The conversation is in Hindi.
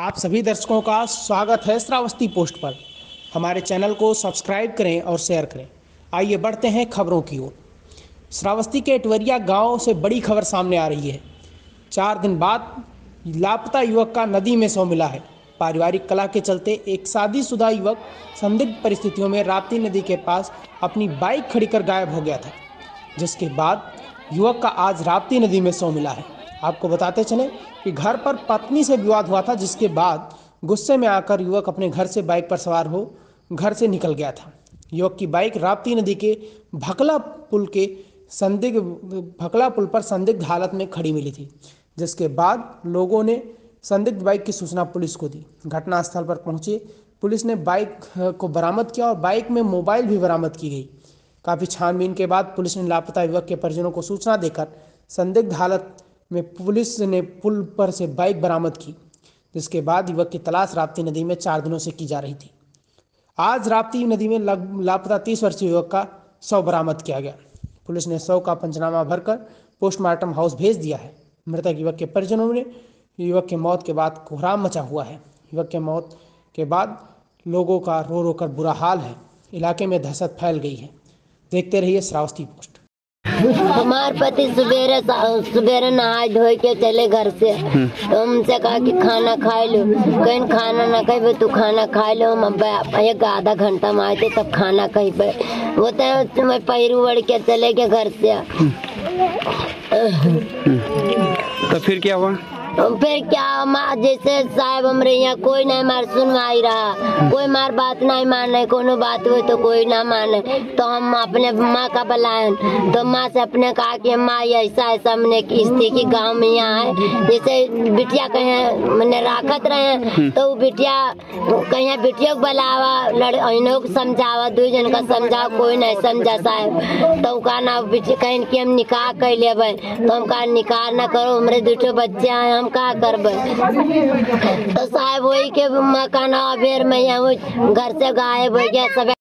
आप सभी दर्शकों का स्वागत है श्रावस्ती पोस्ट पर। हमारे चैनल को सब्सक्राइब करें और शेयर करें। आइए बढ़ते हैं खबरों की ओर। श्रावस्ती के एटवरिया गाँव से बड़ी खबर सामने आ रही है। चार दिन बाद लापता युवक का नदी में सौ मिला है। पारिवारिक कला के चलते एक शादीशुदा युवक संदिग्ध परिस्थितियों में राप्ती नदी के पास अपनी बाइक खड़ी कर गायब हो गया था। जिसके बाद युवक का आज राप्ती नदी में सौ मिला है। आपको बताते चले कि घर पर पत्नी से विवाद हुआ था, जिसके बाद गुस्से में आकर युवक अपने घर से बाइक पर सवार हो घर से निकल गया था। युवक की बाइक राप्ती नदी के भकला पुल के संदिग्ध, भकला पुल पर संदिग्ध हालत में खड़ी मिली थी, जिसके बाद लोगों ने संदिग्ध बाइक की सूचना पुलिस को दी। घटनास्थल पर पहुँचे, पुलिस ने बाइक को बरामद किया और बाइक में मोबाइल भी बरामद की गई। काफ़ी छानबीन के बाद पुलिस ने लापता युवक के परिजनों को सूचना देकर संदिग्ध हालत में पुलिस ने पुल पर से बाइक बरामद की, जिसके बाद युवक की तलाश राप्ती नदी में चार दिनों से की जा रही थी। आज राप्ती नदी में लापता तीस वर्षीय युवक का शव बरामद किया गया। पुलिस ने शव का पंचनामा भरकर पोस्टमार्टम हाउस भेज दिया है। मृतक युवक के परिजनों ने, युवक के मौत के बाद कोहराम मचा हुआ है। युवक के मौत के बाद लोगों का रो रो कर बुरा हाल है। इलाके में दहशत फैल गई है। देखते रहिए श्रावस्ती पोस्ट। हमार पति सुबेरे सवेरे नहा धोए के चले घर से। तो हमसे कहा कि खाना खा लो। कहीं खाना ना खाए तू खाना खा लो। हम एक आधा घंटा में आए थे तब खाना कहीं पे वो तो मैं पैरू उड़ के चले गए घर से। तो फिर क्या हुआ? फिर क्या जैसे साहब हमरे यहाँ कोई नहीं मार सुनवाई रहा। कोई मार बात नहीं माने, कोनो बात हुई तो कोई ना माने। तो हम अपने माँ का बुलाए तो माँ से अपने कहा कि माँ ऐसा ऐसा हमने स्थिति की गाँव में यहाँ है। जैसे बिटिया कहे मैंने राखत रहे तो बिटिया कहीं, बिटिया को बुलावा लड़नों को समझावा दो जन का समझाओ कोई नहीं समझा साहब। तो कहा ना बिटिया कहीं कि हम निकाह कर ले तो हम कहा, निकाह ना करो, हमारे दूठो बच्चे हैं। हम का करबे? तो साहब वही के मकान अबेर में घर से गायब हो गया सब